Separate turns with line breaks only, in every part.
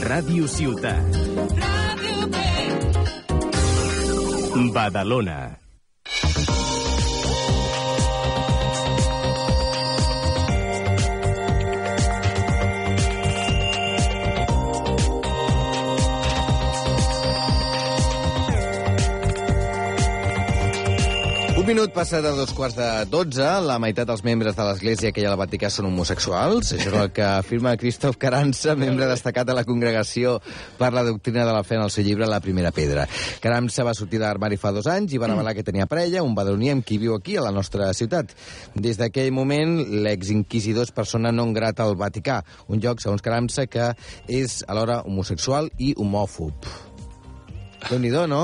Ràdio Ciutat.
Ràdio B.
Badalona.
Un minut passa de dos quarts de dotze. La meitat dels membres de l'Església que hi ha al Vaticà són homosexuals. Això és el que afirma Christoph Carança, membre destacat de la Congregació per la Doctrina de la Fe en el seu llibre La Primera Pedra. Carança va sortir de l'armari fa dos anys i va revelar que tenia parella, un badaloní amb qui viu aquí, a la nostra ciutat. Des d'aquell moment, l'exinquisidor és persona non grata al Vaticà, un lloc, segons Carança, que és alhora homosexual i homòfob. Déu nhi no?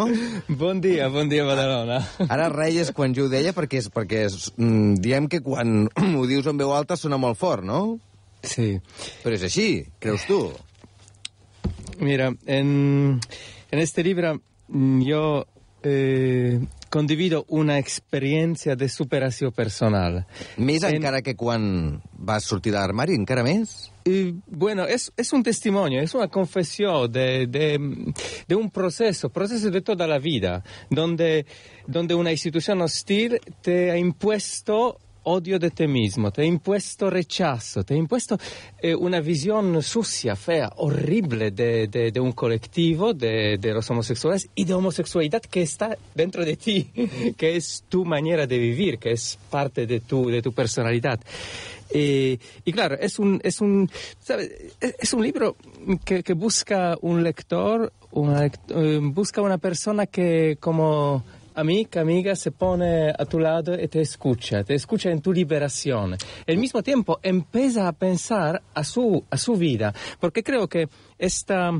Bon dia, bon dia, Badalona.
Ara reies quan jo ho deia perquè, és, perquè és, mm, diem que quan ho dius en veu alta sona molt fort, no?
Sí.
Però és així, creus tu?
Mira, en, en este libro mm, yo eh, condivido una experiencia de superació personal.
Més
En-
encara que quan vas sortir de l'armari, encara més?
Y, bueno, es, es un testimonio, es una confesión de, de, de un proceso, proceso de toda la vida, donde, donde una institución hostil te ha impuesto odio de ti mismo, te ha impuesto rechazo, te ha impuesto eh, una visión sucia, fea, horrible de, de- un colectivo, de, los homosexuales y de homosexualidad que está dentro de ti, que es tu manera de vivir, que es parte de tu, de tu personalidad. Eh, y claro, es un, es un, ¿sabe? Es, un libro que, busca un lector, eh, busca una persona que como amiga, amiga, se pone a tu lado y te escucha, te escucha en tu liberación. Al mismo tiempo empieza a pensar a su, a su vida, porque creo que esta,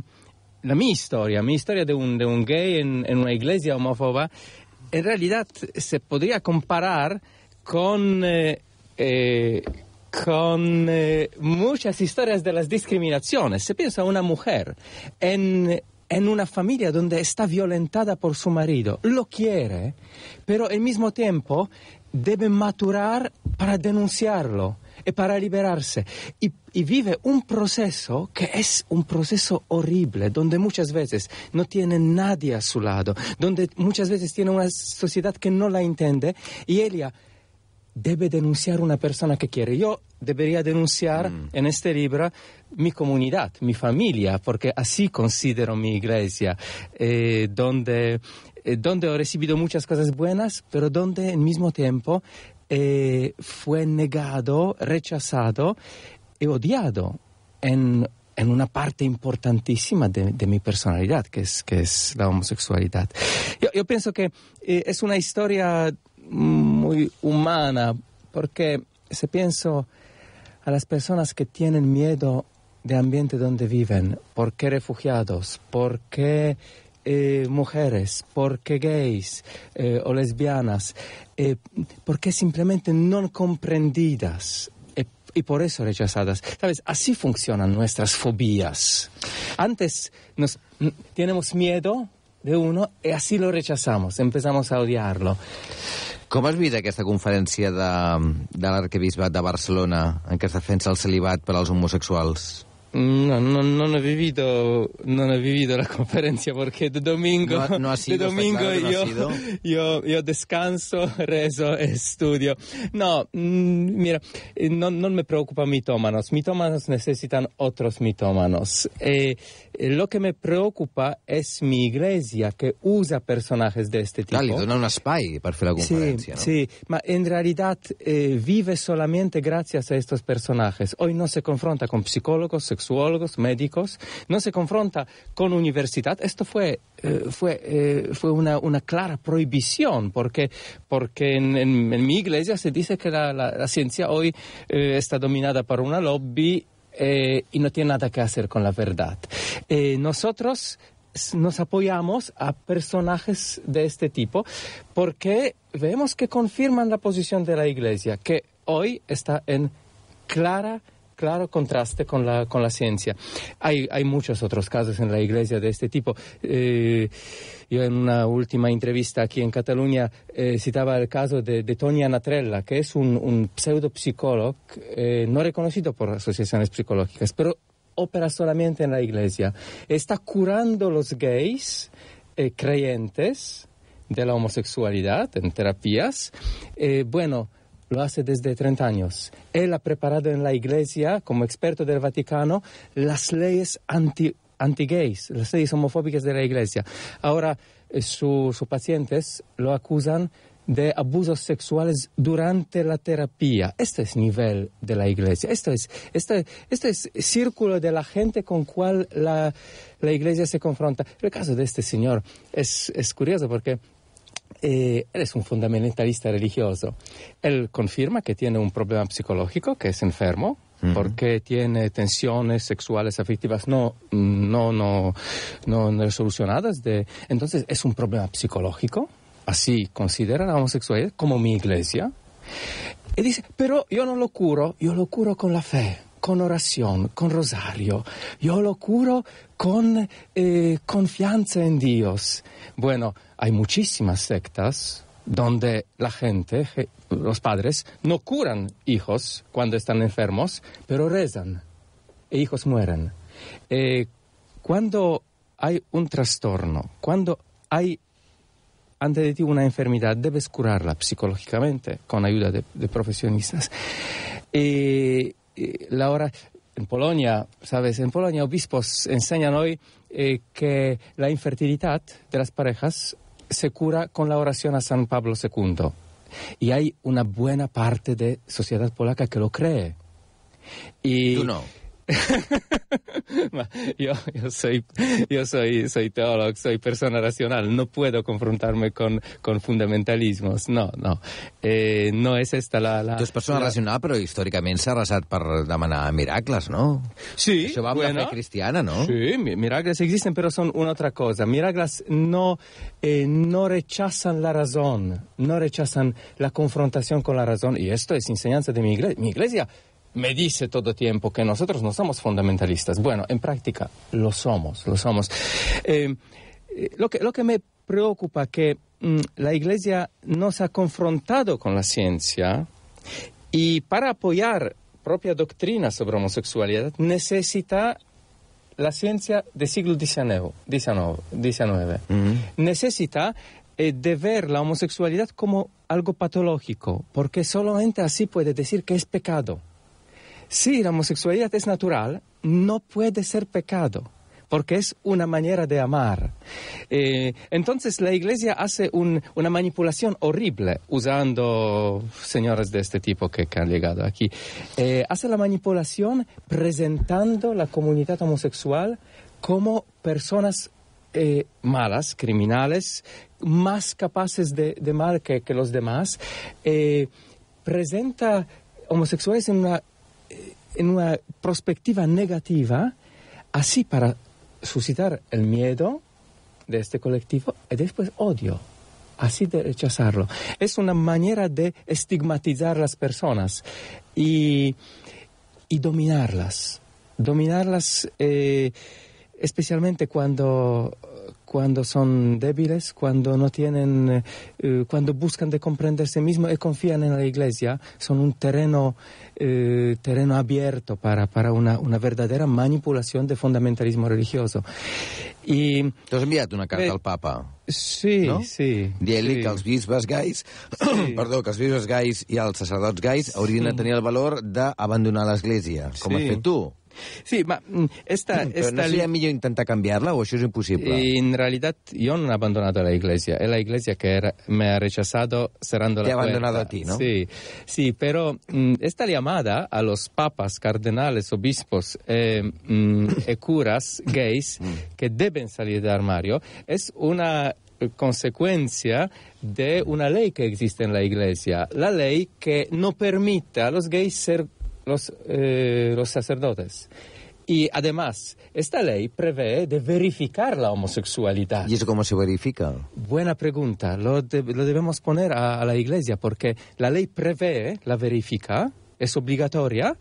la mi historia, mi historia de un, de un gay en, una iglesia homófoba, en realidad se podría comparar con... eh, eh, con eh, muchas historias de las discriminaciones. Se piensa una mujer en, en una familia donde está violentada por su marido, lo quiere, pero al mismo tiempo debe maturar para denunciarlo y para liberarse. Y, y vive un proceso que es un proceso horrible, donde muchas veces no tiene nadie a su lado, donde muchas veces tiene una sociedad que no la entiende y ella debe denunciar una persona que quiere. Yo debería denunciar en este libro mi comunidad, mi familia, porque así considero mi iglesia, eh, donde, eh, donde he recibido muchas cosas buenas, pero donde al mismo tiempo eh, fue negado, rechazado y odiado en, en una parte importantísima de, de mi personalidad, que es, que es la homosexualidad. Yo, yo pienso que eh, es una historia muy humana, porque si pienso a las personas que tienen miedo de ambiente donde viven, ¿por qué refugiados? ¿Por qué eh, mujeres? ¿Por qué gays eh, o lesbianas? Eh, ¿Por qué simplemente no comprendidas? eh, y por eso rechazadas. ¿Sabes? Así funcionan nuestras fobías. Antes nos, tenemos miedo de uno y así lo rechazamos, empezamos a odiarlo.
Com has vist aquesta conferència de, de l'arquebisbat de Barcelona en què es defensa el celibat per als homosexuals?
No, no, no he vivido, no he vivido la conferencia porque de domingo,
No- no ha sido,
de domingo
claro
yo, yo, yo descanso, rezo, estudio. No, mm, mira, eh, no, no me preocupa mitómanos. Mitómanos necesitan otros mitómanos. Eh, eh, lo que me preocupa es mi iglesia que usa personajes de este tipo.
Clar, li dona un espai per fer la conferència,
Sí, sí, ma en realidad eh, vive solamente gracias a estos personajes. Hoy no se confronta con psicólogos, médicos, no se confronta con universidad. Esto fue, eh, fue, eh, fue una, una clara prohibición, porque, porque en, mi iglesia se dice que la, la- ciencia hoy eh, está dominada por una lobby y no tiene nada que hacer con la verdad. Nosotros nos apoyamos a personajes de este tipo porque vemos que confirman la posición de la Iglesia, que hoy está en clara claro contraste con la, con la ciencia. Hay, hay muchos otros casos en la iglesia de este tipo. Eh, yo en una última entrevista aquí en Cataluña eh, citaba el caso de, de Tony Anatrella, que es un, un pseudopsicólogo eh, no reconocido por asociaciones psicológicas, pero opera solamente en la iglesia. Está curando los gays eh, creyentes de la homosexualidad en terapias. Bueno, lo hace desde 30 años. Él ha preparado en la iglesia, como experto del Vaticano, las leyes anti, anti-gays, las leyes homofóbicas de la iglesia. Ahora, eh, sus pacientes lo acusan de abusos sexuales durante la terapia. Este es nivel de la iglesia. Esto es, este, este es círculo de la gente con cual la, la iglesia se confronta. El caso de este señor es, es curioso porque eh, él es un fundamentalista religioso. Él confirma que tiene un problema psicológico, que es enfermo, porque tiene tensiones sexuales afectivas no, no, no, no, no resolucionadas. De, entonces es un problema psicológico, así considera la homosexualidad como mi iglesia. Y dice, pero yo no lo curo, yo lo curo con la fe con oración, con rosario. Yo lo curo con eh, confianza en Dios. Bueno, hay muchísimas sectas donde la gente, los padres, no curan hijos cuando están enfermos, pero rezan e hijos mueren. Eh, cuando hay un trastorno, cuando hay ante ti una enfermedad, debes curarla psicológicamente con ayuda de, profesionistas. Eh, la hora, en Polonia, ¿sabes? En Polonia obispos enseñan hoy eh, que la infertilidad de las parejas se cura con la oración a San Pablo II. Y hay una buena parte de sociedad polaca que lo cree.
Y.
yo, yo, soy, yo soy, soy teólogo, soy persona racional, no puedo confrontarme con, con fundamentalismos, no, no. Eh, no es esta la... la
tu és persona la... racional, però històricament s'ha resat per demanar miracles, ¿no?
Sí,
Això va amb
bueno,
la fe cristiana, ¿no?
Sí, miracles existen, pero son una otra cosa. Miracles no, eh, no rechazan la razón, no rechazan la confrontación con la razón, y esto es enseñanza de mi iglesia. Mi iglesia me dice todo tiempo que nosotros no somos fundamentalistas. Bueno, en práctica lo somos, lo somos. Eh, eh, lo, que, lo que me preocupa es que mm, la Iglesia no se ha confrontado con la ciencia y para apoyar propia doctrina sobre homosexualidad necesita la ciencia del siglo XIX. XIX, Necesita eh, de ver la homosexualidad como algo patológico, porque solamente así puede decir que es pecado. Si la homosexualidad es natural, no puede ser pecado porque es una manera de amar. Eh, entonces la Iglesia hace un, una manipulación horrible usando señores de este tipo que, que han llegado aquí. Eh, hace la manipulación presentando la comunidad homosexual como personas eh, malas, criminales, más capaces de, de mal que, que, los demás. presenta homosexuales en una en una perspectiva negativa, así para suscitar el miedo de este colectivo y después odio, así de rechazarlo. Es una manera de estigmatizar las personas y, y dominarlas, dominarlas eh, especialmente cuando cuando son débiles, cuando no tienen, eh, cuando buscan de comprenderse mismos y confían en la iglesia, son un terreno, eh, terreno abierto para, para una, una, verdadera manipulación de fundamentalismo religioso. I...
Tu has enviat una carta eh, al papa.
Sí,
no?
sí.
Dient-li
sí.
que els bisbes gais, sí. perdó, que els bisbes gais i els sacerdots gais haurien sí. de tenir el valor d'abandonar l'església, com sí. has fet tu.
Sí, ma mm, esta...
Pero esta ¿no sería millor intentar cambiarla o eso es imposible?
En realidad yo no he abandonado la iglesia, es la iglesia que era, me ha rechazado cerrando
Te
la
ha
puerta.
abandonado a ti, ¿no?
Sí, sí, pero mm, esta llamada a los papas, cardenales, obispos eh, mm, y curas gays que deben salir del armario es una consecuencia de una ley que existe en la iglesia, la ley que no permite a los gays ser los, eh, los sacerdotes. Y además, esta ley prevé de verificar la homosexualidad.
¿Y eso cómo se verifica?
Buena pregunta. Lo, de, lo debemos poner a, a, la iglesia porque la ley prevé, la verifica, es obligatoria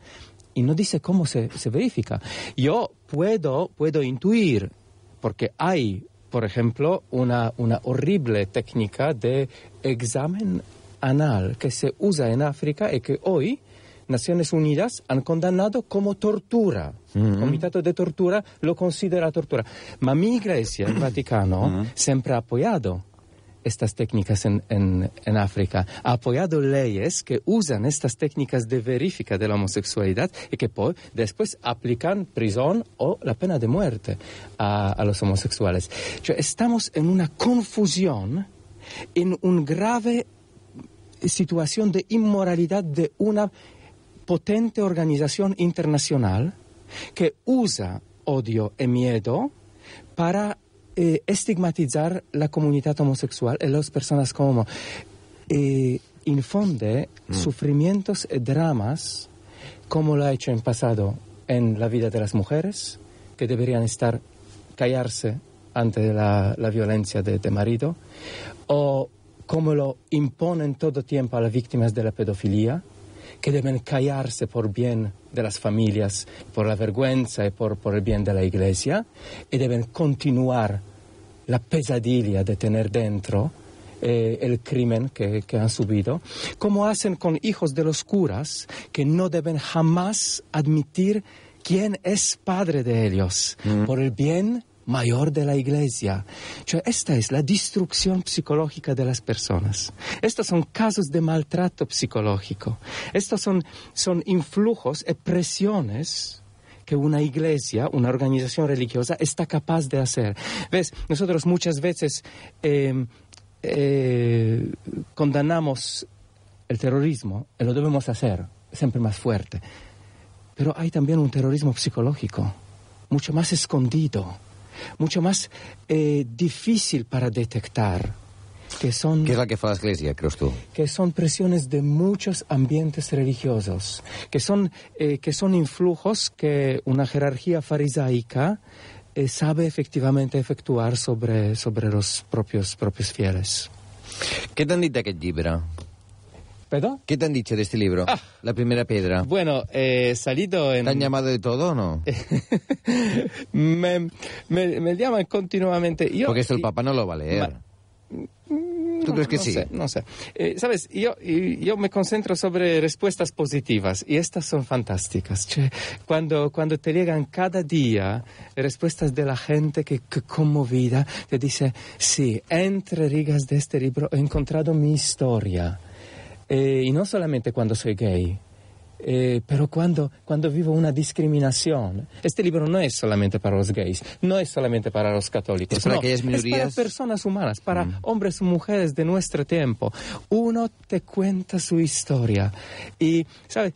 y no dice cómo se, se verifica. Yo puedo, puedo intuir, porque hay, por ejemplo, una, una horrible técnica de examen anal que se usa en África y que hoy Naciones Unidas han condenado como tortura. El Comitato de Tortura lo considera tortura. Ma mi iglesia, el Vaticano, siempre ha apoyado estas técnicas en, en- en África. Ha apoyado leyes que usan estas técnicas de verifica de la homosexualidad y que después aplican prisión o la pena de muerte a, a los homosexuales. Estamos en una confusión, en un grave situación de inmoralidad de una potente organización internacional que usa odio y miedo para eh, estigmatizar la comunidad homosexual y las personas como eh, infunde sufrimientos y dramas como lo ha hecho en pasado en la vida de las mujeres que deberían estar callarse ante la, la violencia de, de marido o como lo imponen todo tiempo a las víctimas de la pedofilia que deben callarse por bien de las familias, por la vergüenza y por, por el bien de la iglesia, y deben continuar la pesadilla de tener dentro eh, el crimen que, que han subido, como hacen con hijos de los curas, que no deben jamás admitir quién es padre de ellos, por el bien mayor de la iglesia. Cioè, esta es la destrucción psicológica de las personas. Estos son casos de maltrato psicológico. Estos son, son influjos y presiones que una iglesia, una organización religiosa está capaz de hacer. ¿Ves? Nosotros muchas veces eh, eh, condenamos el terrorismo y lo debemos hacer siempre más fuerte. Pero hay también un terrorismo psicológico, mucho más escondido, mucho más eh, difícil para detectar, que son,
Què és el que fa l'Església, creus tu?
que son presiones de muchos ambientes religiosos, que son, eh, que son influjos que una jerarquía farisaica eh, sabe efectivamente efectuar sobre, sobre los propios, propios fieles.
Què t'han dit d'aquest llibre?
¿Perdón?
¿Qué te han dicho de este libro?
Ah.
La primera piedra.
Bueno, he salido en...
¿Te han llamado de todo o no?
me, me, me llaman continuamente. Yo,
Porque esto el Papa no lo va a leer.
Ma-
¿Tú crees que
no
sí?
Sé, no sé. Eh, Sabes, yo, yo me concentro sobre respuestas positivas y estas son fantásticas. Cioè, cuando, cuando te llegan cada día respuestas de la gente que, que conmovida te dice, sí, entre rigas de este libro he encontrado mi historia. Eh, y no solamente cuando soy gay. eh, pero cuando, cuando vivo una discriminación, este libro no es solamente para los gays, no es solamente para los católicos,
Es para
no,
aquellas
es para
minorías.
personas humanas, para hombres y mujeres de nuestro tiempo. Uno te cuenta su historia. Y, ¿sabes?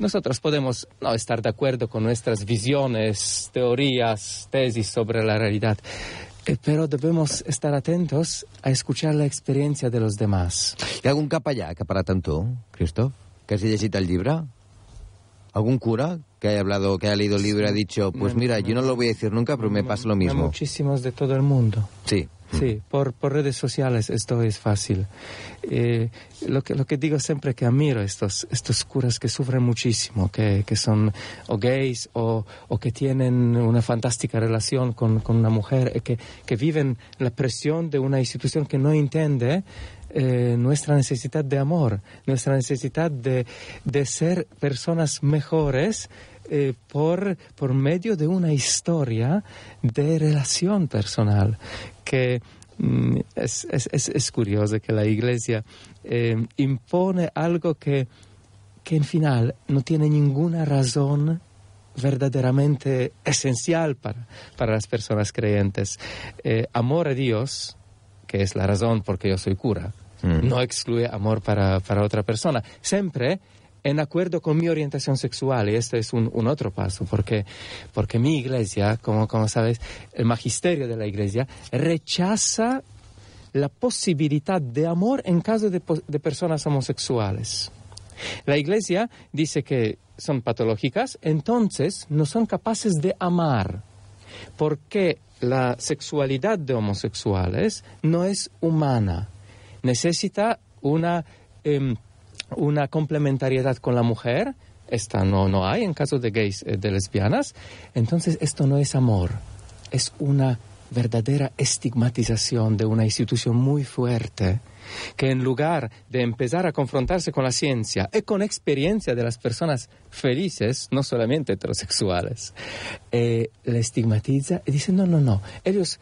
Nosotros podemos no estar de acuerdo con nuestras visiones, teorías, tesis sobre la realidad, pero debemos estar atentos a escuchar la experiencia de los demás.
Hi ha algun capellà que amb tu, Christoph? Que hagi llegit el llibre? ¿Algún cura que haya hablado, que haya leído el libro y ha dicho, pues mira, yo no lo voy a decir nunca, pero me pasa lo mismo?
Muchísimos de todo el mundo.
Sí.
Sí, por, por redes sociales esto es fácil. Eh, lo, que, lo que digo siempre que admiro estos, estos curas que sufren muchísimo, que, que son o gays o, o que tienen una fantástica relación con, con una mujer, eh, que, que viven la presión de una institución que no entiende eh, nuestra necesidad de amor, nuestra necesidad de, de ser personas mejores eh, por, por medio de una historia de relación personal que mm, es, curioso que la iglesia eh, impone algo que, que en final no tiene ninguna razón verdaderamente esencial para, para las personas creyentes. Amor a Dios, que es la razón por que yo soy cura,
Mm.
no excluye amor para, para otra persona. Siempre en acuerdo con mi orientación sexual, y este es un, otro paso, porque, porque mi iglesia, como, como sabes, el magisterio de la iglesia rechaza la posibilidad de amor en caso de personas homosexuales. La iglesia dice que son patológicas, entonces no son capaces de amar, porque la sexualidad de homosexuales no es humana. Necesita una, em, una complementariedad con la mujer. Esta no, no hay en caso de gays, eh, de lesbianas. Entonces esto no es amor, es una verdadera estigmatización de una institución muy fuerte que en lugar de empezar a confrontarse con la ciencia y con experiencia de las personas felices, no solamente heterosexuales, eh, la estigmatiza y dice, no, no, no, ellos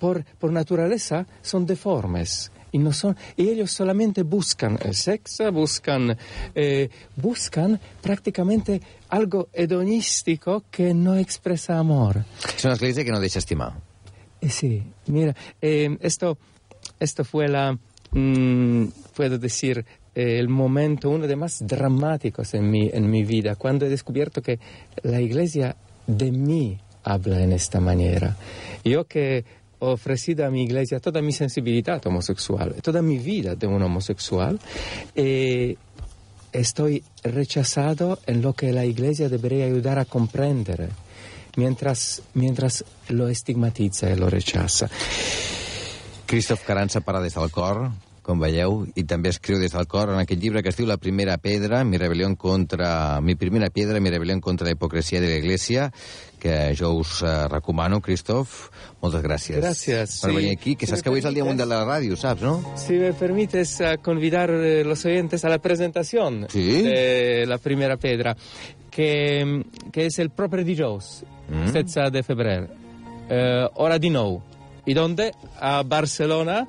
por, por naturaleza son deformes. Y, no son, y ellos solamente buscan el sexo, buscan, eh, buscan prácticamente algo hedonístico que no expresa amor.
És una església que no deixa estimar.
Eh, sí, mira, eh, esto, esto fue la, mm, puedo decir, eh, el momento, uno de más dramáticos en mi, en mi vida, cuando he descubierto que la iglesia de mí habla en esta manera. Yo que he ofrecido a mi iglesia toda mi sensibilidad homosexual, toda mi vida de un homosexual, eh, estoy rechazado en lo que la iglesia debería ayudar a comprender, mientras, mientras lo estigmatiza y lo rechaza.
Christoph Carança parla des del cor, com veieu, i també escriu des del cor en aquest llibre que es diu La primera pedra, mi rebelió en contra... Mi primera piedra, mi rebelió en contra la hipocresía de la iglesia, que jo us eh, recomano, Christoph. Moltes gràcies.
Gràcies,
Per
sí.
venir aquí, que
Si
saps que avui és el Dia. Mundial de la Ràdio, saps, no?
Si me permites eh, convidar a los oyentes a la presentación
Sí.
de la primera pedra, que, que es el propio dijous,
Mm.
16 de febrero, eh, hora di nou. ¿Y dónde? A Barcelona,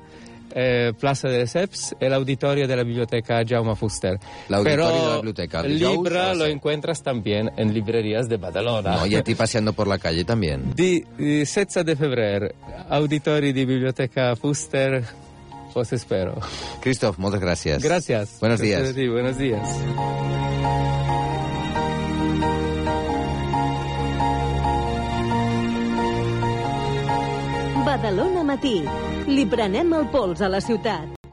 eh, Plaza de Lesseps, el auditorio de la biblioteca Jaume Fuster.
L'auditorio
Pero
de la biblioteca, el
libro lo encuentras también en librerías de Badalona.
No, y a ti paseando por la calle también.
Di, di 16 de febrero, auditori di Biblioteca Fuster, os espero.
Christoph, moltes gràcies.
Gracias.
Buenos
Gracias
días.
ti, buenos días.
Badalona Matí. Li prenem el pols a la ciutat.